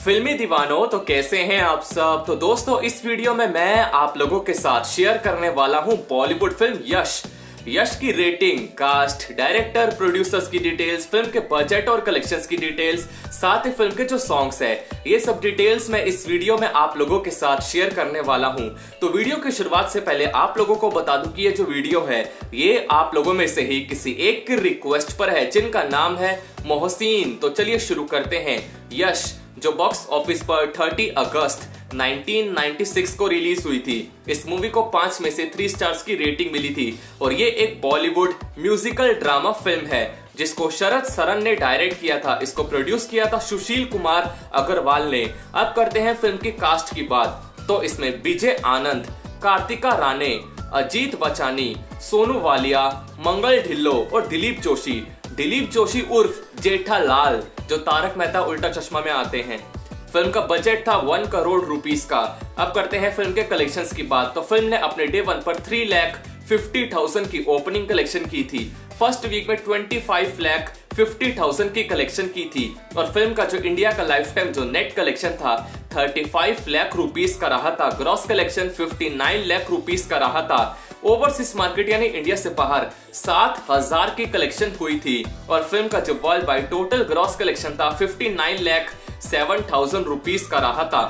फिल्मी दीवानों तो कैसे हैं आप सब? तो दोस्तों, इस वीडियो में मैं आप लोगों के साथ शेयर करने वाला हूँ बॉलीवुड फ़िल्म यश यश की रेटिंग कास्ट डायरेक्टर प्रोड्यूसर्स की डिटेल्स फ़िल्म के बजट और कलेक्शंस की डिटेल्स साथ ही फ़िल्म के जो सॉन्ग्स है, ये सब डिटेल्स मैं इस वीडियो में आप लोगों के साथ शेयर करने वाला हूँ। तो वीडियो की शुरुआत से पहले आप लोगों को बता दूँ कि ये जो वीडियो है, ये आप लोगों में से ही किसी एक की रिक्वेस्ट पर है, जिनका नाम है मोहसिन। तो चलिए शुरू करते हैं। यश जो बॉक्स ऑफ़िस पर 30 अगस्त 1996 को रिलीज़ हुई थी। इस मूवी को पाँच में से थ्री स्टार्स की रेटिंग मिली थी। और ये एक बॉलीवुड म्यूजिकल ड्रामा फ़िल्म है, जिसको शरद सरन ने डायरेक्ट किया था। इसको प्रोड्यूस किया था सुशील कुमार अग्रवाल ने। अब करते हैं फ़िल्म की कास्ट की बात। तो इसमें विजय आनंद, कार्तिका राणे, अजीत बचानी सोनू वालिया, मंगल ढिल्लो और दिलीप जोशी। दिलीप जोशी उर्फ़ जेठालाल जो तारक मेहता उल्टा चश्मा में आते हैं। फ़िल्म का बजट था वन करोड़ रुपीस का। अब करते हैं फ़िल्म के कलेक्शन की बात। तो फ़िल्म ने अपने डे वन पर थ्री लैख फिफ्टी थाउज़ेंड की ओपनिंग कलेक्शन की थी। फ़र्स्ट वीक में twenty five lakh fifty thousand की कलेक्शन की थी। और फ़िल्म का जो इंडिया का लाइफ टाइम जो नेट कलेक्शन था थर्टी फाइव लैख रुपीज़ का रहा था। Gross collection fifty nine lakh rupees का रहा था। ओवरसीज मार्केट यानी इंडिया से बाहर सात हज़ार की कलेक्शन हुई थी। और फ़िल्म का जो worldwide total gross collection था, fifty nine lakh seven thousand rupees का रहा था।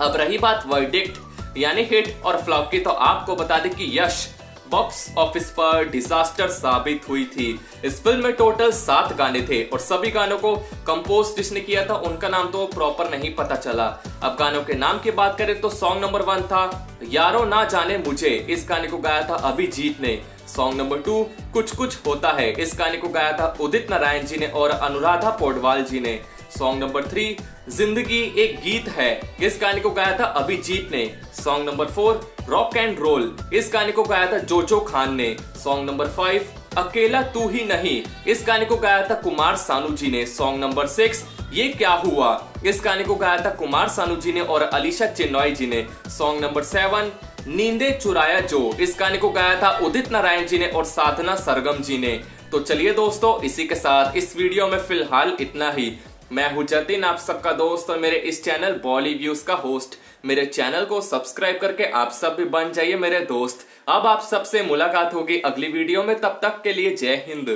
अब रही बात वर्डिक्ट यानी हिट और फ्लॉप की तो आपको बता दें कि यश बॉक्स ऑफ़िस पर डिजास्टर साबित हुई थी। इस फ़िल्म में टोटल सात गाने थे और सभी गानों को कंपोज जिसने किया था, उनका नाम तो प्रॉपर नहीं पता चला। अब गानों के नाम की बात करें तो सॉन्ग नंबर वन था, यारो ना जाने मुझे। इस गाने को गाया था अभिजीत ने। सॉन्ग नंबर टू कुछ कुछ होता है। इस गाने को गाया था उदित नारायण जी ने और अनुराधा पोडवाल जी ने। सॉन्ग नंबर थ्री ज़िंदगी एक गीत है। इस गाने को गाया था अभिजीत ने। Song number four rock and roll इस गाने को गाया था जोजो खान ने। सॉन्ग नंबर फाइव अकेला तू ही नहीं। इस गाने को गाया था कुमार सानू जी ने। सॉन्ग नंबर सिक्स ये क्या हुआ? इस गाने को गाया था कुमार सानू जी ने और अलीशा चिन्नॉय जी ने। सॉन्ग नंबर सेवन नींदे चुराया जो। इस गाने को गाया था उदित नारायण जी ने और साधना सरगम जी ने। तो चलिए दोस्तों, इसी के साथ इस वीडियो में फ़िलहाल इतना ही। मैं हूँ जतिन, आप सबका दोस्त और मेरे इस चैनल बॉली व्यूज़ का होस्ट। मेरे चैनल को सब्सक्राइब करके आप सब भी बन जाइए मेरे दोस्त। अब आप सबसे मुलाकात होगी अगली वीडियो में, तब तक के लिए जय हिंद।